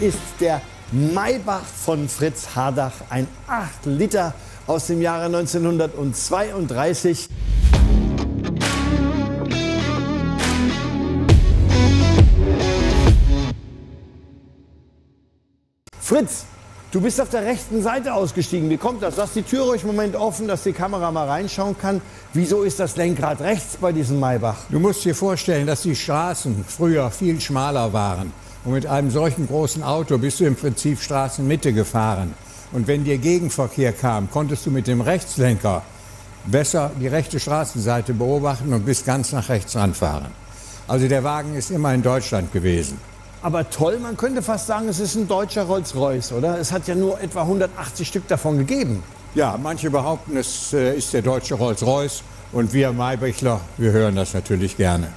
ist der Maybach von Fritz Hardach, ein 8 Liter aus dem Jahre 1932. Fritz, du bist auf der rechten Seite ausgestiegen. Wie kommt das? Lass die Tür ruhig einen Moment offen, dass die Kamera mal reinschauen kann. Wieso ist das Lenkrad rechts bei diesem Maybach? Du musst dir vorstellen, dass die Straßen früher viel schmaler waren. Und mit einem solchen großen Auto bist du im Prinzip Straßenmitte gefahren. Und wenn dir Gegenverkehr kam, konntest du mit dem Rechtslenker besser die rechte Straßenseite beobachten und bis ganz nach rechts ranfahren. Also der Wagen ist immer in Deutschland gewesen. Aber toll, man könnte fast sagen, es ist ein deutscher Rolls-Royce, oder? Es hat ja nur etwa 180 Stück davon gegeben. Ja, manche behaupten, es äh, ist der deutsche Rolls-Royce. Und wir Maybächler, wir hören das natürlich gerne.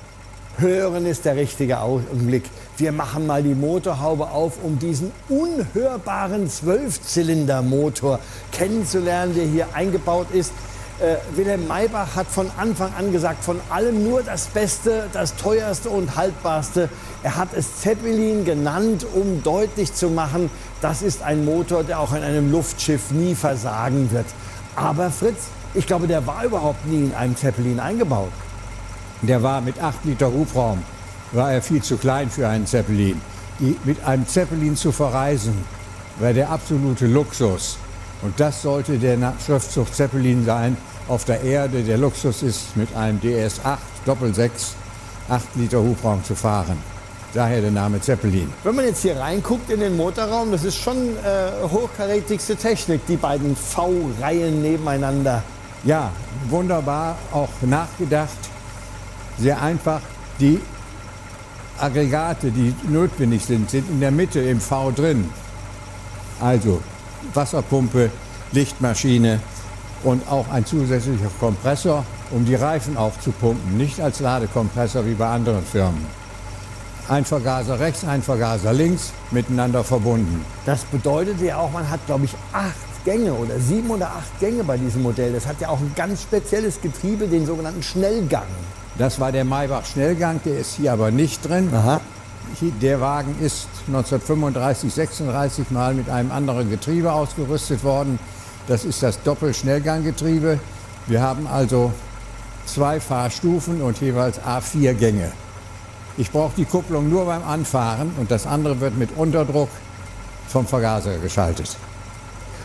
Hören ist der richtige Augenblick. Wir machen mal die Motorhaube auf, um diesen unhörbaren Zwölfzylindermotor kennenzulernen, der hier eingebaut ist. Äh, Wilhelm Maybach hat von Anfang an gesagt, von allem nur das Beste, das teuerste und haltbarste. Er hat es Zeppelin genannt, um deutlich zu machen, das ist ein Motor, der auch in einem Luftschiff nie versagen wird. Aber Fritz, ich glaube, der war überhaupt nie in einem Zeppelin eingebaut. Der war mit 8 Liter Hubraum, war er viel zu klein für einen Zeppelin. Die, mit einem Zeppelin zu verreisen, war der absolute Luxus. Und das sollte der Schriftzug Zeppelin sein auf der Erde. Der Luxus ist mit einem DS8 Doppel-6 8 Liter Hubraum zu fahren. Daher der Name Zeppelin. Wenn man jetzt hier reinguckt in den Motorraum, das ist schon äh, hochkarätigste Technik, die beiden V-Reihen nebeneinander. Ja, wunderbar, auch nachgedacht, sehr einfach. Die Aggregate, die notwendig sind, sind in der Mitte im V drin. Also Wasserpumpe, Lichtmaschine und auch ein zusätzlicher Kompressor, um die Reifen aufzupumpen, nicht als Ladekompressor wie bei anderen Firmen. Ein Vergaser rechts, ein Vergaser links, miteinander verbunden. Das bedeutet ja auch, man hat, glaube ich, acht Gänge oder sieben oder acht Gänge bei diesem Modell. Das hat ja auch ein ganz spezielles Getriebe, den sogenannten Schnellgang. Das war der Maybach Schnellgang, der ist hier aber nicht drin. Aha. Der Wagen ist 1935, 36 mal mit einem anderen Getriebe ausgerüstet worden. Das ist das Doppelschnellganggetriebe. Wir haben also zwei Fahrstufen und jeweils A4 Gänge. Ich brauche die Kupplung nur beim Anfahren und das andere wird mit Unterdruck vom Vergaser geschaltet.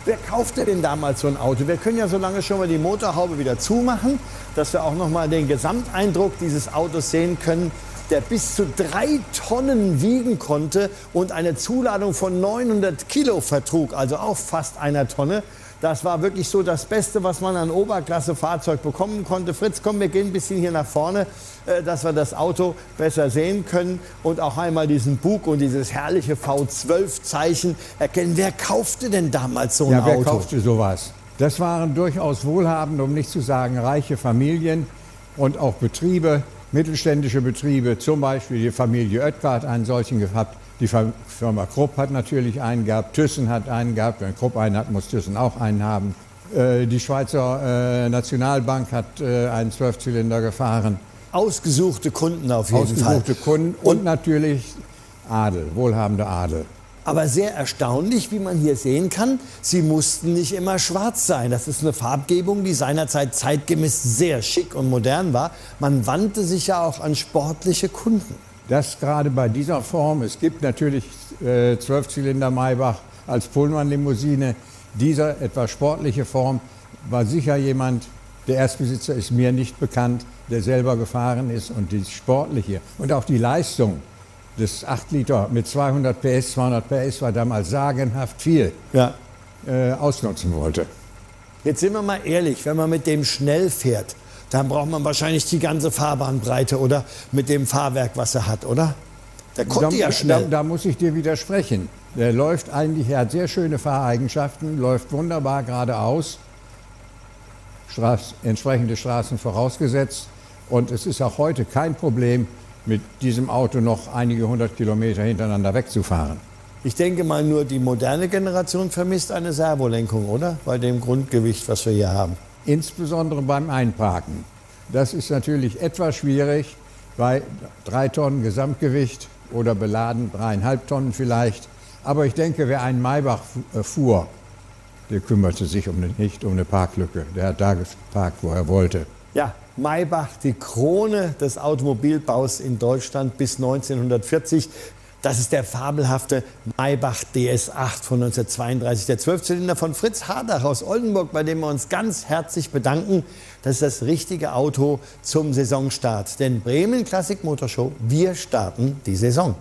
Wer kaufte denn damals so ein Auto? Wir können ja so lange schon mal die Motorhaube wieder zumachen, dass wir auch noch mal den Gesamteindruck dieses Autos sehen können der bis zu drei Tonnen wiegen konnte und eine Zuladung von 900 Kilo vertrug, also auch fast einer Tonne. Das war wirklich so das Beste, was man an Oberklasse-Fahrzeug bekommen konnte. Fritz, komm, wir gehen ein bisschen hier nach vorne, äh, dass wir das Auto besser sehen können und auch einmal diesen Bug und dieses herrliche V12-Zeichen erkennen. Wer kaufte denn damals so ein ja, Auto? Wer kaufte sowas? Das waren durchaus wohlhabende, um nicht zu sagen reiche Familien und auch Betriebe, mittelständische Betriebe, zum Beispiel die Familie Oetker hat einen solchen gehabt, die Firma Krupp hat natürlich einen gehabt, Thyssen hat einen gehabt, wenn Krupp einen hat, muss Thyssen auch einen haben. Äh, die Schweizer äh, Nationalbank hat äh, einen Zwölfzylinder gefahren. Ausgesuchte Kunden auf jeden Ausgesuchte Fall. Ausgesuchte Kunden und, und natürlich Adel, wohlhabende Adel. Aber sehr erstaunlich, wie man hier sehen kann, sie mussten nicht immer schwarz sein. Das ist eine Farbgebung, die seinerzeit zeitgemäß sehr schick und modern war. Man wandte sich ja auch an sportliche Kunden. Das gerade bei dieser Form. Es gibt natürlich äh, Zwölfzylinder Maybach als Pullman-Limousine. Dieser etwas sportliche Form war sicher jemand, der Erstbesitzer ist mir nicht bekannt, der selber gefahren ist und die sportliche und auch die Leistung das 8 Liter mit 200 PS, 200 PS war damals sagenhaft viel, ja. äh, ausnutzen wollte. Jetzt sind wir mal ehrlich, wenn man mit dem schnell fährt, dann braucht man wahrscheinlich die ganze Fahrbahnbreite oder mit dem Fahrwerk, was er hat, oder? Der kommt da, ja schnell. Da, da, muss ich dir widersprechen. Der läuft eigentlich, er hat sehr schöne Fahreigenschaften, läuft wunderbar geradeaus, Straß, entsprechende Straßen vorausgesetzt. Und es ist auch heute kein Problem, mit diesem Auto noch einige hundert Kilometer hintereinander wegzufahren. Ich denke mal, nur die moderne Generation vermisst eine Servolenkung, oder? Bei dem Grundgewicht, was wir hier haben. Insbesondere beim Einparken. Das ist natürlich etwas schwierig bei drei Tonnen Gesamtgewicht oder beladen dreieinhalb Tonnen vielleicht. Aber ich denke, wer einen Maybach äh, fuhr, der kümmerte sich um eine, nicht um eine Parklücke. Der hat da geparkt, wo er wollte. Ja, Maybach, die Krone des Automobilbaus in Deutschland bis 1940. Das ist der fabelhafte Maybach DS8 von 1932, der Zwölfzylinder von Fritz Hardach aus Oldenburg, bei dem wir uns ganz herzlich bedanken. Das ist das richtige Auto zum Saisonstart. Denn Bremen Klassik Motorshow, wir starten die Saison.